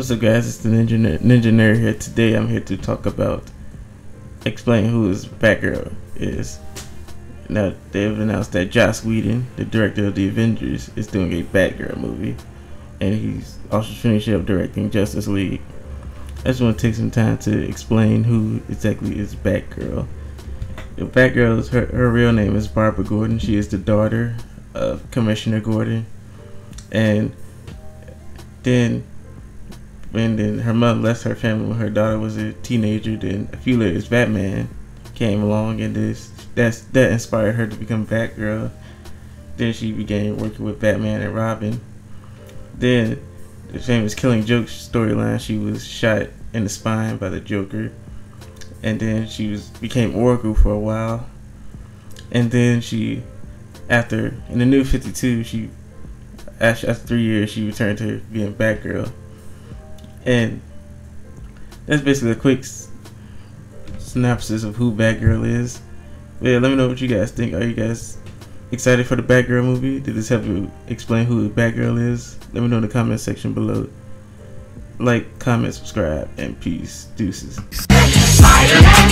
What's up, guys? It's the Ninja Ninja Nerd here. Today, I'm here to talk about explain who his Batgirl is. Now, they've announced that Joss Whedon, the director of the Avengers, is doing a Batgirl movie, and he's also finishing up directing Justice League. I just want to take some time to explain who exactly is Batgirl. The Batgirl is her, her real name is Barbara Gordon. She is the daughter of Commissioner Gordon, and then and then her mother left her family when her daughter was a teenager. Then a few years, Batman came along, and this that's that inspired her to become Batgirl. Then she began working with Batman and Robin. Then the famous Killing Joke storyline, she was shot in the spine by the Joker, and then she was became Oracle for a while. And then she, after in the New Fifty Two, she after, after three years she returned to being Batgirl and that's basically a quick synopsis of who Batgirl is. But yeah, let me know what you guys think. Are you guys excited for the Batgirl movie? Did this help you explain who Batgirl is? Let me know in the comment section below. Like, comment, subscribe, and peace. Deuces. Spider-Man.